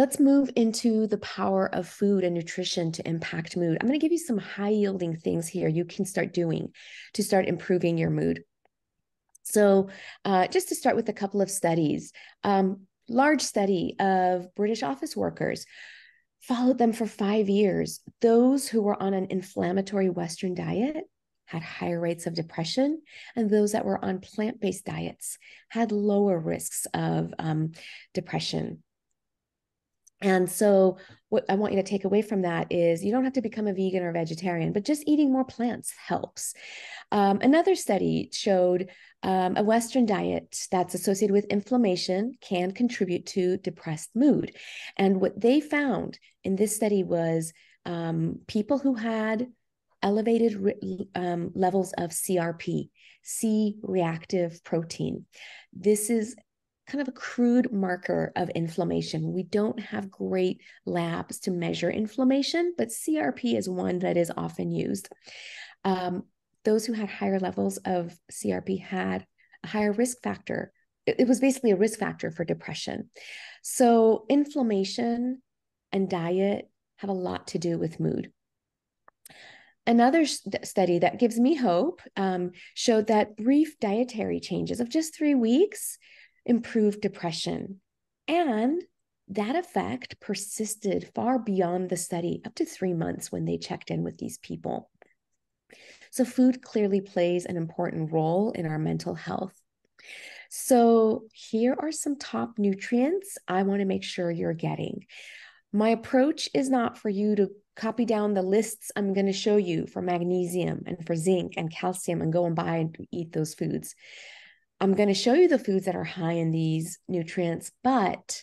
Let's move into the power of food and nutrition to impact mood. I'm going to give you some high yielding things here you can start doing to start improving your mood. So, uh, just to start with a couple of studies, um, large study of British office workers followed them for five years. Those who were on an inflammatory Western diet had higher rates of depression, and those that were on plant based diets had lower risks of um, depression. And so, what I want you to take away from that is you don't have to become a vegan or vegetarian, but just eating more plants helps. Um, another study showed um, a Western diet that's associated with inflammation can contribute to depressed mood. And what they found in this study was um, people who had elevated um, levels of CRP, C reactive protein. This is kind of a crude marker of inflammation. We don't have great labs to measure inflammation, but CRP is one that is often used. Um, those who had higher levels of CRP had a higher risk factor. It, it was basically a risk factor for depression. So, inflammation and diet have a lot to do with mood. Another st- study that gives me hope um, showed that brief dietary changes of just three weeks improved depression. And that effect persisted far beyond the study, up to three months when they checked in with these people. So, food clearly plays an important role in our mental health. So, here are some top nutrients I want to make sure you're getting. My approach is not for you to copy down the lists I'm going to show you for magnesium and for zinc and calcium and go and buy and eat those foods. I'm going to show you the foods that are high in these nutrients, but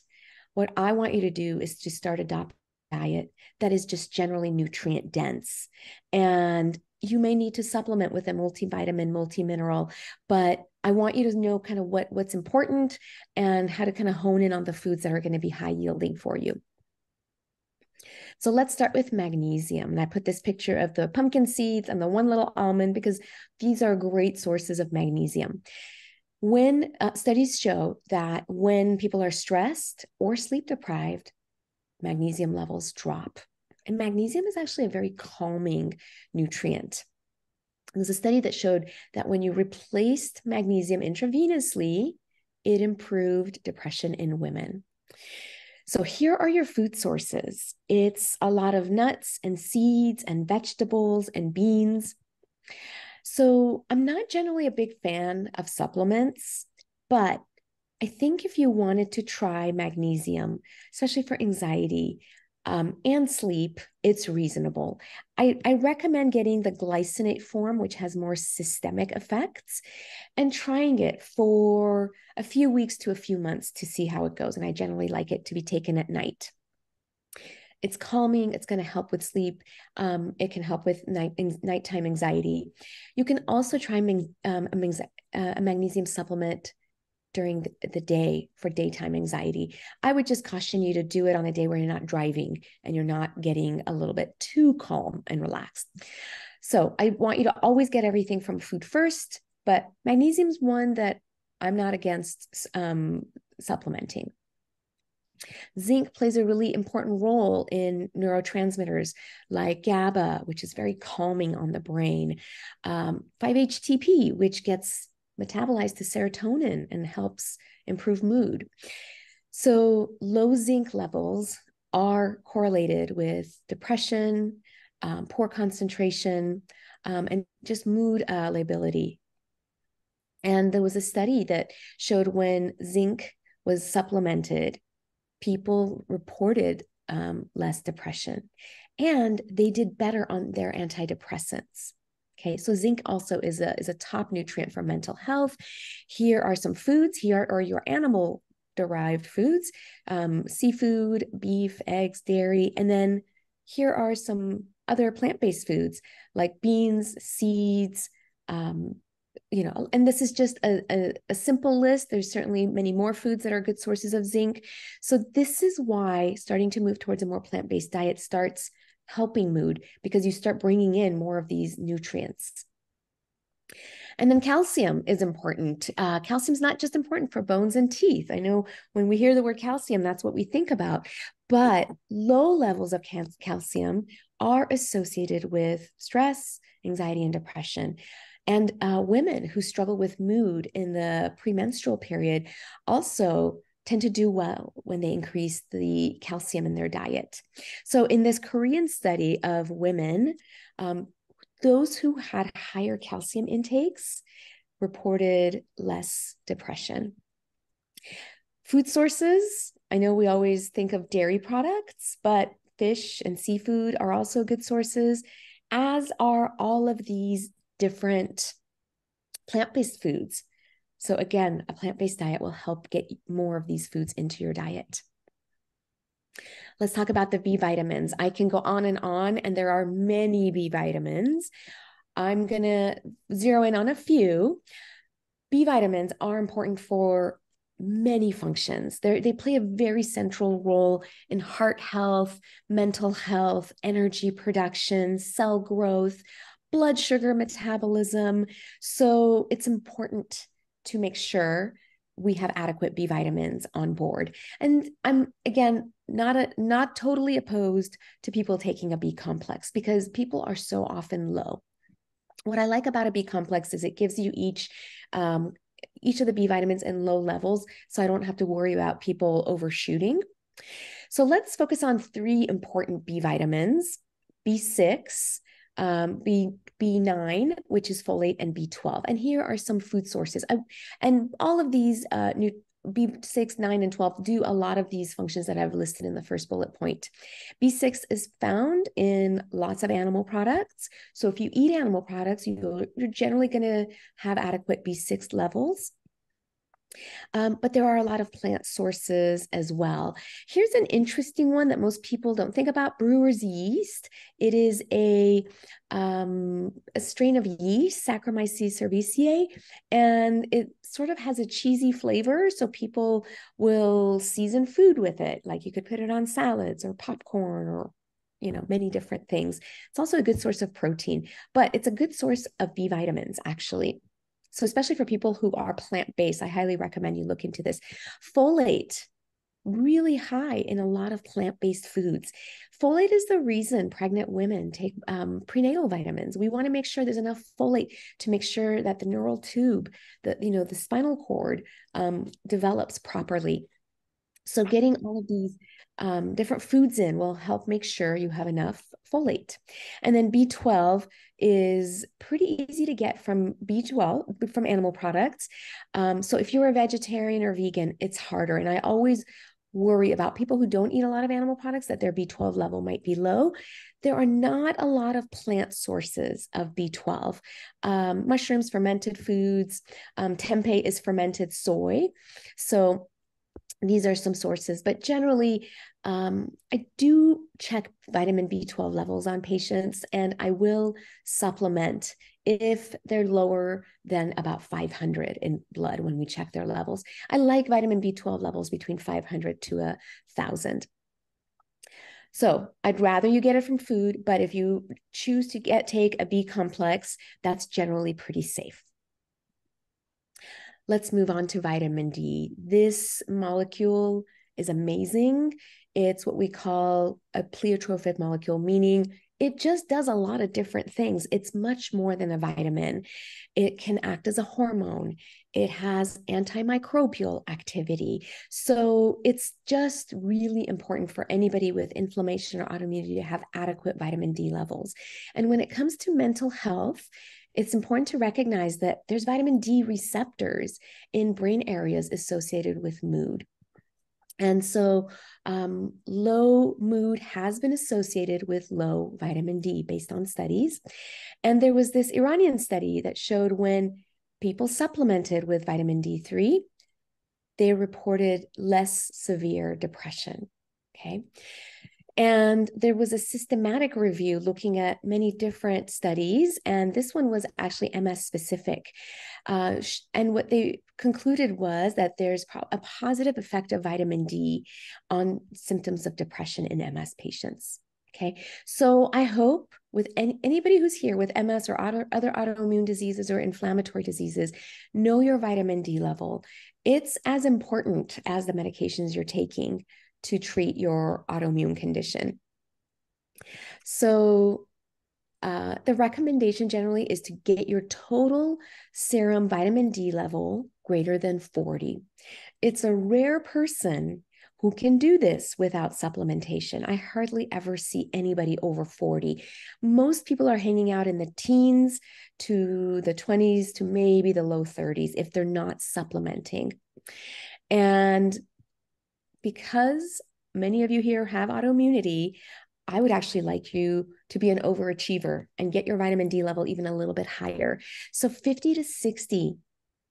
what I want you to do is to start a diet that is just generally nutrient dense. And you may need to supplement with a multivitamin, multimineral, but I want you to know kind of what what's important and how to kind of hone in on the foods that are going to be high yielding for you. So let's start with magnesium. And I put this picture of the pumpkin seeds and the one little almond because these are great sources of magnesium. When uh, studies show that when people are stressed or sleep deprived, magnesium levels drop. And magnesium is actually a very calming nutrient. There's a study that showed that when you replaced magnesium intravenously, it improved depression in women. So here are your food sources. It's a lot of nuts and seeds and vegetables and beans. So I'm not generally a big fan of supplements, but I think if you wanted to try magnesium, especially for anxiety, um, and sleep, it's reasonable. I, I recommend getting the glycinate form, which has more systemic effects, and trying it for a few weeks to a few months to see how it goes. And I generally like it to be taken at night. It's calming. It's going to help with sleep. Um, it can help with night nighttime anxiety. You can also try um, a, uh, a magnesium supplement during the, day for daytime anxiety. I would just caution you to do it on a day where you're not driving and you're not getting a little bit too calm and relaxed. So I want you to always get everything from food first, but magnesium is one that I'm not against um, supplementing. Zinc plays a really important role in neurotransmitters like GABA, which is very calming on the brain, um, 5-HTP, which gets metabolized to serotonin and helps improve mood. So, low zinc levels are correlated with depression, um, poor concentration, um, and just mood uh, lability. And there was a study that showed when zinc was supplemented, people reported um, less depression and they did better on their antidepressants. Okay, so zinc also is a is a top nutrient for mental health. Here are some foods. Here are your animal derived foods: um, seafood, beef, eggs, dairy, and then here are some other plant based foods like beans, seeds. Um, you know, and this is just a, a, a simple list. There's certainly many more foods that are good sources of zinc. So this is why starting to move towards a more plant based diet starts helping mood because you start bringing in more of these nutrients. And then calcium is important. Uh, calcium is not just important for bones and teeth. I know when we hear the word calcium, that's what we think about. But low levels of cal- calcium are associated with stress, anxiety, and depression. And uh, women who struggle with mood in the premenstrual period also tend to do well when they increase the calcium in their diet. So, in this Korean study of women, um, those who had higher calcium intakes reported less depression. Food sources, I know we always think of dairy products, but fish and seafood are also good sources, as are all of these different plant based foods. So, again, a plant based diet will help get more of these foods into your diet. Let's talk about the B vitamins. I can go on and on, and there are many B vitamins. I'm going to zero in on a few. B vitamins are important for many functions. They're, they play a very central role in heart health, mental health, energy production, cell growth, blood sugar metabolism. So it's important to make sure we have adequate B vitamins on board. And I'm again not a not totally opposed to people taking a B complex because people are so often low. What I like about a B complex is it gives you each um, each of the B vitamins in low levels, so I don't have to worry about people overshooting. So let's focus on three important B vitamins: B6, um, B B9, which is folate, and B12. And here are some food sources. I, and all of these uh, new B6, 9, and 12 do a lot of these functions that I've listed in the first bullet point. B6 is found in lots of animal products. So if you eat animal products, you, you're generally going to have adequate B6 levels. Um, but there are a lot of plant sources as well. Here's an interesting one that most people don't think about brewer's yeast. It is a, um, a strain of yeast, Saccharomyces cerevisiae, and it sort of has a cheesy flavor. So people will season food with it. Like you could put it on salads or popcorn or you know many different things it's also a good source of protein but it's a good source of b vitamins actually so, especially for people who are plant based, I highly recommend you look into this. Folate, really high in a lot of plant based foods. Folate is the reason pregnant women take um, prenatal vitamins. We want to make sure there's enough folate to make sure that the neural tube, the you know the spinal cord, um, develops properly. So, getting all of these um, different foods in will help make sure you have enough folate. And then B12 is pretty easy to get from B12 from animal products. Um, so if you're a vegetarian or vegan, it's harder. And I always worry about people who don't eat a lot of animal products that their B12 level might be low. There are not a lot of plant sources of B12. Um, mushrooms, fermented foods, um, tempeh is fermented soy. So these are some sources, but generally, um, I do check vitamin B12 levels on patients and I will supplement if they're lower than about 500 in blood when we check their levels. I like vitamin B12 levels between 500 to a 1,000. So I'd rather you get it from food, but if you choose to get take a B complex, that's generally pretty safe. Let's move on to vitamin D. This molecule is amazing. It's what we call a pleiotropic molecule, meaning it just does a lot of different things. It's much more than a vitamin. It can act as a hormone. It has antimicrobial activity. So it's just really important for anybody with inflammation or autoimmunity to have adequate vitamin D levels. And when it comes to mental health, it's important to recognize that there's vitamin D receptors in brain areas associated with mood. And so, um, low mood has been associated with low vitamin D based on studies. And there was this Iranian study that showed when people supplemented with vitamin D3, they reported less severe depression. Okay. And there was a systematic review looking at many different studies, and this one was actually MS specific. Uh, and what they concluded was that there's a positive effect of vitamin D on symptoms of depression in MS patients. Okay. So I hope with any, anybody who's here with MS or auto, other autoimmune diseases or inflammatory diseases, know your vitamin D level. It's as important as the medications you're taking to treat your autoimmune condition. So, uh, the recommendation generally is to get your total serum vitamin D level greater than 40. It's a rare person who can do this without supplementation. I hardly ever see anybody over 40. Most people are hanging out in the teens to the 20s to maybe the low 30s if they're not supplementing. And because many of you here have autoimmunity, I would actually like you to be an overachiever and get your vitamin D level even a little bit higher. So 50 to 60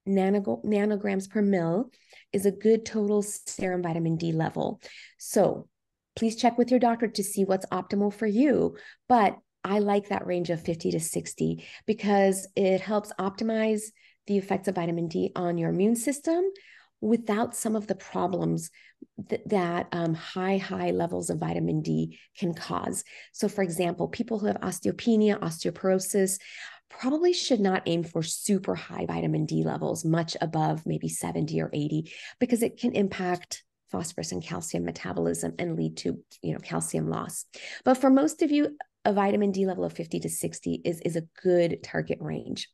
nanograms per mil is a good total serum vitamin D level. So please check with your doctor to see what's optimal for you. But I like that range of 50 to 60 because it helps optimize the effects of vitamin D on your immune system without some of the problems th- that um, high, high levels of vitamin D can cause. So, for example, people who have osteopenia, osteoporosis, probably should not aim for super high vitamin D levels, much above maybe 70 or 80, because it can impact phosphorus and calcium metabolism and lead to you know calcium loss. But for most of you, a vitamin D level of 50 to 60 is, is a good target range.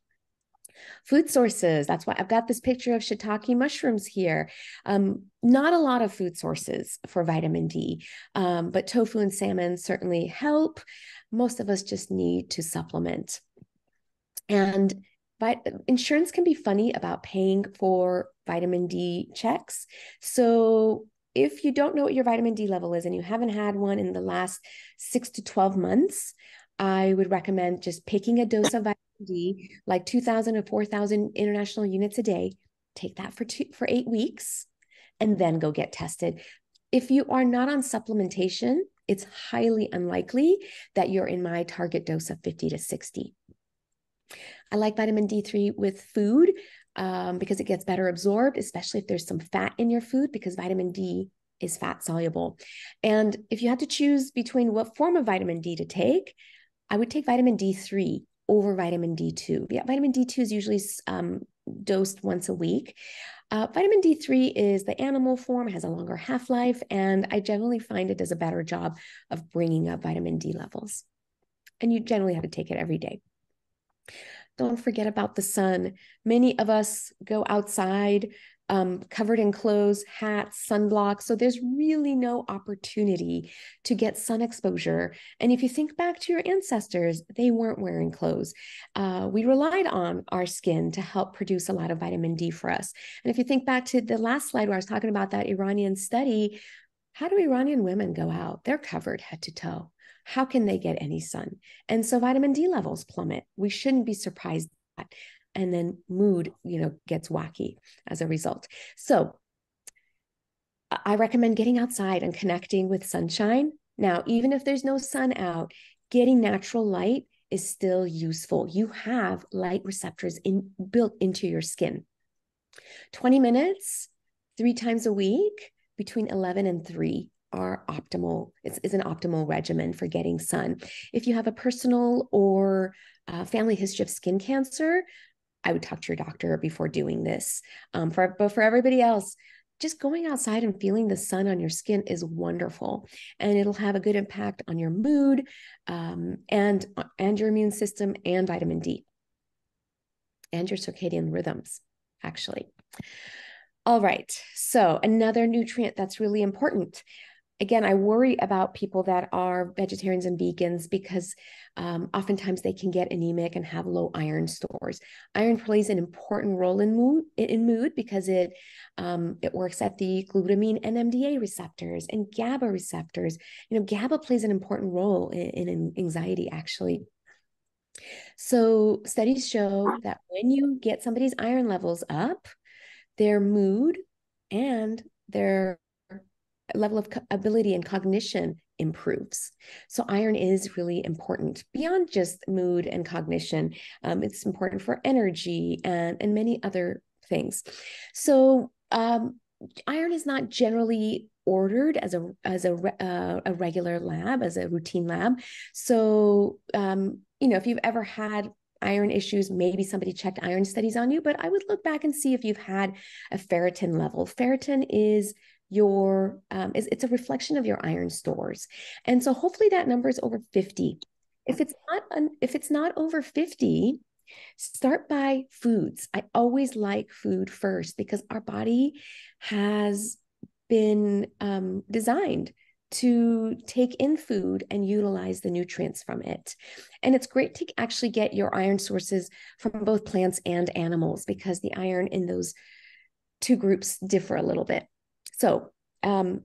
Food sources. That's why I've got this picture of shiitake mushrooms here. Um, not a lot of food sources for vitamin D, um, but tofu and salmon certainly help. Most of us just need to supplement. And but insurance can be funny about paying for vitamin D checks. So if you don't know what your vitamin D level is and you haven't had one in the last six to 12 months, I would recommend just picking a dose of vitamin D, like 2,000 or 4,000 international units a day. Take that for two, for eight weeks and then go get tested. If you are not on supplementation, it's highly unlikely that you're in my target dose of 50 to 60. I like vitamin D3 with food um, because it gets better absorbed, especially if there's some fat in your food, because vitamin D is fat soluble. And if you had to choose between what form of vitamin D to take, I would take vitamin D3 over vitamin D2. Yeah, vitamin D2 is usually um, dosed once a week. Uh, vitamin D3 is the animal form, has a longer half life, and I generally find it does a better job of bringing up vitamin D levels. And you generally have to take it every day. Don't forget about the sun. Many of us go outside um, covered in clothes, hats, sunblock. So there's really no opportunity to get sun exposure. And if you think back to your ancestors, they weren't wearing clothes. Uh, we relied on our skin to help produce a lot of vitamin D for us. And if you think back to the last slide where I was talking about that Iranian study, how do Iranian women go out? They're covered head to toe. How can they get any sun? And so vitamin D levels plummet. We shouldn't be surprised that and then mood you know gets wacky as a result. So i recommend getting outside and connecting with sunshine. Now even if there's no sun out getting natural light is still useful. You have light receptors in built into your skin. 20 minutes three times a week between 11 and 3 are optimal. It's, is an optimal regimen for getting sun. If you have a personal or uh, family history of skin cancer I would talk to your doctor before doing this. Um, for but for everybody else, just going outside and feeling the sun on your skin is wonderful, and it'll have a good impact on your mood, um, and and your immune system, and vitamin D, and your circadian rhythms. Actually, all right. So another nutrient that's really important again, I worry about people that are vegetarians and vegans because um, oftentimes they can get anemic and have low iron stores. Iron plays an important role in mood in mood because it um, it works at the glutamine and NMDA receptors and GABA receptors. You know, GABA plays an important role in, in anxiety actually. So studies show that when you get somebody's iron levels up, their mood and their level of ability and cognition improves. So, iron is really important beyond just mood and cognition. Um, it's important for energy and, and many other things. So, um, iron is not generally ordered as a as a uh, a regular lab as a routine lab. So um, you know if you've ever had iron issues, maybe somebody checked iron studies on you, but I would look back and see if you've had a ferritin level. Ferritin is your um, is it's a reflection of your iron stores, and so hopefully that number is over fifty. If it's not if it's not over fifty, start by foods. I always like food first because our body has been um, designed to take in food and utilize the nutrients from it. And it's great to actually get your iron sources from both plants and animals because the iron in those two groups differ a little bit. So, um,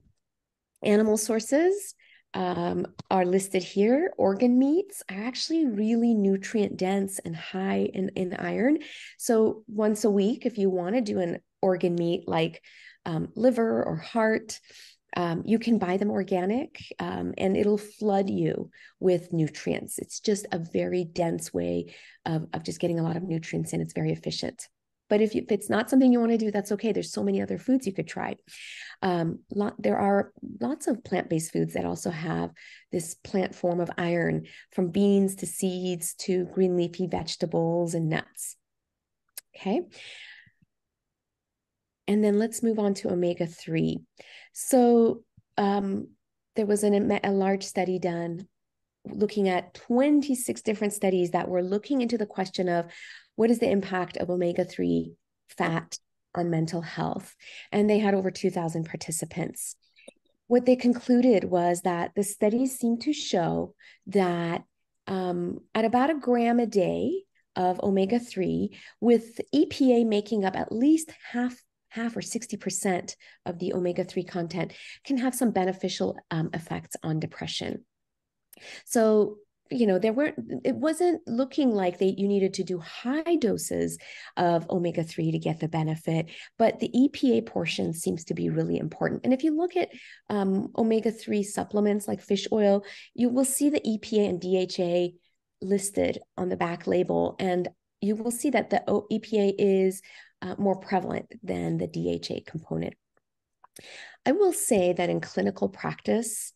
animal sources um, are listed here. Organ meats are actually really nutrient dense and high in, in iron. So, once a week, if you want to do an organ meat like um, liver or heart, um, you can buy them organic um, and it'll flood you with nutrients. It's just a very dense way of, of just getting a lot of nutrients in. It's very efficient. But if, you, if it's not something you want to do, that's okay. There's so many other foods you could try. Um, lot, there are lots of plant based foods that also have this plant form of iron, from beans to seeds to green leafy vegetables and nuts. Okay. And then let's move on to omega 3. So um, there was an, a large study done looking at 26 different studies that were looking into the question of what is the impact of omega 3 fat on mental health. And they had over 2,000 participants. What they concluded was that the studies seem to show that um, at about a gram a day of omega 3, with EPA making up at least half half or 60% of the omega 3 content can have some beneficial um, effects on depression. So, you know, there weren't, it wasn't looking like that you needed to do high doses of omega 3 to get the benefit, but the EPA portion seems to be really important. And if you look at um, omega 3 supplements like fish oil, you will see the EPA and DHA listed on the back label. And you will see that the EPA is uh, more prevalent than the DHA component. I will say that in clinical practice,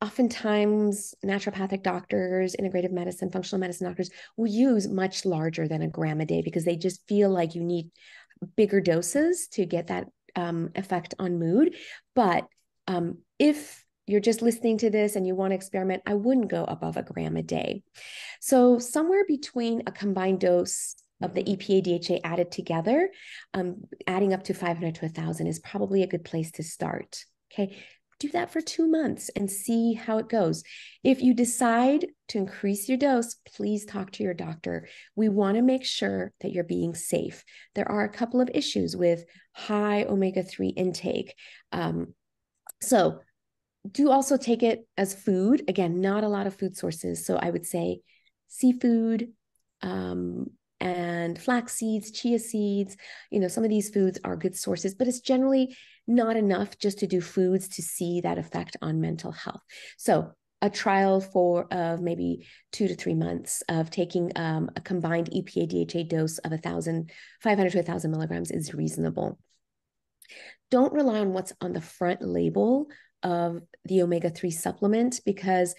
oftentimes naturopathic doctors, integrative medicine, functional medicine doctors will use much larger than a gram a day because they just feel like you need bigger doses to get that um, effect on mood. But um, if you're just listening to this and you want to experiment, I wouldn't go above a gram a day. So, somewhere between a combined dose of the EPA DHA added together, um, adding up to 500 to 1,000 is probably a good place to start. Okay. Do that for two months and see how it goes. If you decide to increase your dose, please talk to your doctor. We want to make sure that you're being safe. There are a couple of issues with high omega 3 intake. Um, so, do also take it as food. Again, not a lot of food sources. So, I would say seafood, um, and flax seeds, chia seeds. You know, some of these foods are good sources, but it's generally not enough just to do foods to see that effect on mental health. So, a trial for of maybe two to three months of taking um, a combined EPA DHA dose of 1,000, 500 to a 1,000 milligrams is reasonable. Don't rely on what's on the front label of the omega 3 supplement because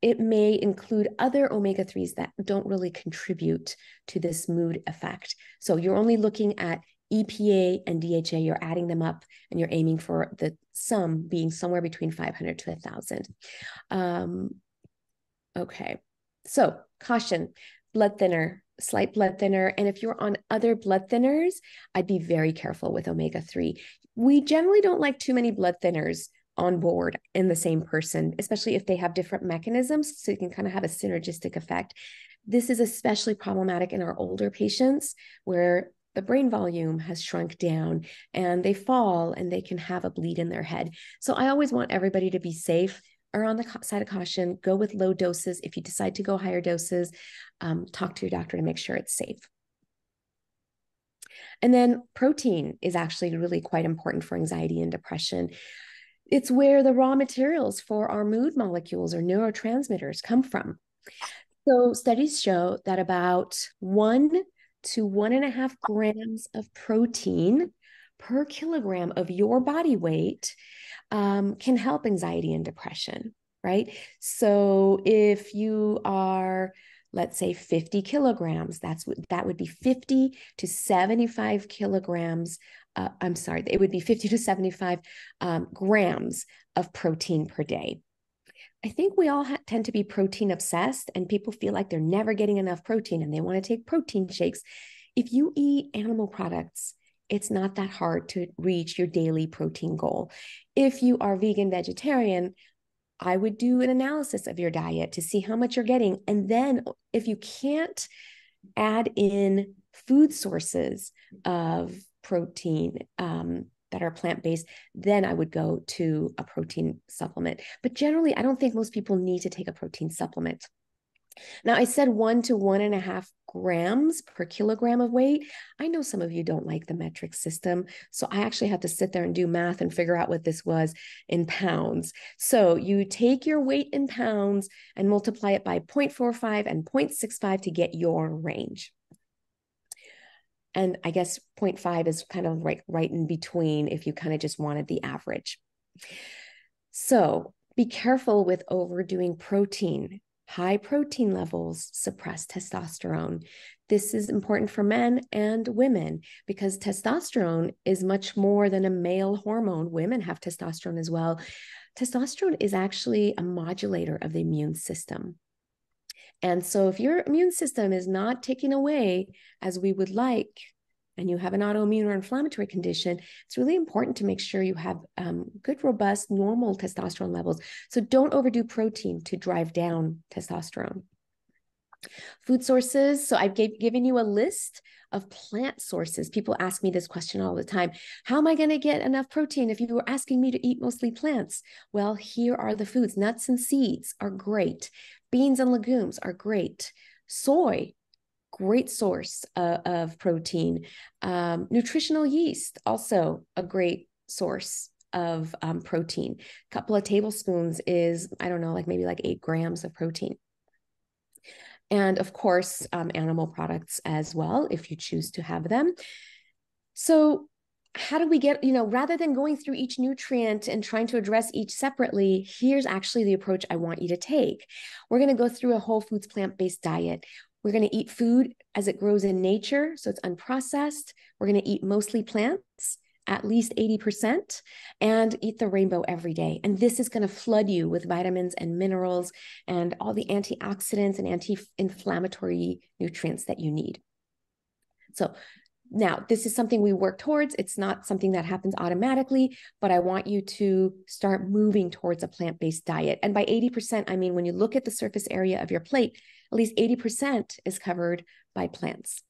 it may include other omega 3s that don't really contribute to this mood effect. So you're only looking at EPA and DHA, you're adding them up and you're aiming for the sum being somewhere between 500 to 1,000. Um, okay, so caution blood thinner, slight blood thinner. And if you're on other blood thinners, I'd be very careful with omega 3. We generally don't like too many blood thinners on board in the same person, especially if they have different mechanisms. So you can kind of have a synergistic effect. This is especially problematic in our older patients where the brain volume has shrunk down and they fall and they can have a bleed in their head. So I always want everybody to be safe or on the side of caution. Go with low doses. If you decide to go higher doses, um, talk to your doctor to make sure it's safe. And then protein is actually really quite important for anxiety and depression. It's where the raw materials for our mood molecules or neurotransmitters come from. So, studies show that about one to one and a half grams of protein per kilogram of your body weight um, can help anxiety and depression, right? So if you are, let's say 50 kilograms, that's that would be 50 to 75 kilograms. Uh, I'm sorry, it would be 50 to 75 um, grams of protein per day. I think we all ha- tend to be protein obsessed, and people feel like they're never getting enough protein and they want to take protein shakes. If you eat animal products, it's not that hard to reach your daily protein goal. If you are vegan, vegetarian, I would do an analysis of your diet to see how much you're getting. And then if you can't add in food sources of protein um, that are plant based, then I would go to a protein supplement. But generally, I don't think most people need to take a protein supplement. Now, I said one to one and a half grams per kilogram of weight. I know some of you don't like the metric system. So I actually had to sit there and do math and figure out what this was in pounds. So you take your weight in pounds and multiply it by 0.45 and 0.65 to get your range. And I guess 0.5 is kind of right, right in between if you kind of just wanted the average. So be careful with overdoing protein High protein levels suppress testosterone. This is important for men and women because testosterone is much more than a male hormone. Women have testosterone as well. Testosterone is actually a modulator of the immune system. And so, if your immune system is not taking away as we would like, and you have an autoimmune or inflammatory condition, it's really important to make sure you have um, good, robust, normal testosterone levels. So don't overdo protein to drive down testosterone. Food sources. So I've gave, given you a list of plant sources. People ask me this question all the time How am I going to get enough protein if you were asking me to eat mostly plants? Well, here are the foods nuts and seeds are great, beans and legumes are great. Soy great source uh, of protein. Um, nutritional yeast, also a great source of um, protein. A couple of tablespoons is, I don't know, like maybe like eight grams of protein. And of course, um, animal products as well, if you choose to have them. So, how do we get, you know, rather than going through each nutrient and trying to address each separately, here's actually the approach I want you to take. We're going to go through a whole foods plant based diet. We're going to eat food as it grows in nature, so it's unprocessed. We're going to eat mostly plants, at least 80%, and eat the rainbow every day. And this is going to flood you with vitamins and minerals and all the antioxidants and anti inflammatory nutrients that you need. So, now, this is something we work towards. It's not something that happens automatically, but I want you to start moving towards a plant based diet. And by 80%, I mean when you look at the surface area of your plate, at least 80% is covered by plants.